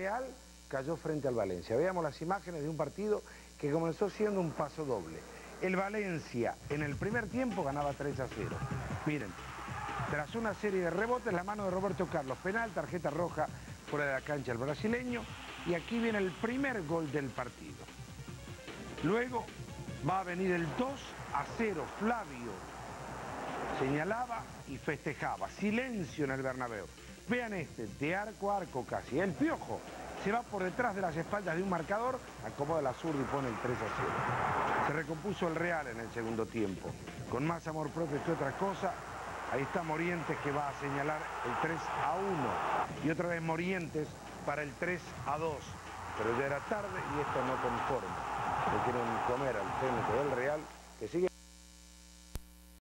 Real cayó frente al Valencia. Veamos las imágenes de un partido que comenzó siendo un paso doble. El Valencia en el primer tiempo ganaba 3 a 0. Miren, tras una serie de rebotes, la mano de Roberto Carlos, penal, tarjeta roja fuera de la cancha el brasileño, y aquí viene el primer gol del partido. Luego va a venir el 2 a 0, Flavio señalaba y festejaba, silencio en el Bernabéu. Vean este, de arco a arco casi, el piojo se va por detrás de las espaldas de un marcador, acomoda la zurda y pone el 3 a 0. Se recompuso el Real en el segundo tiempo, con más amor propio que otra cosa. Ahí está Morientes que va a señalar el 3 a 1. Y otra vez Morientes para el 3 a 2. Pero ya era tarde y esto no conforma. Le quieren comer al técnico del Real, que sigue...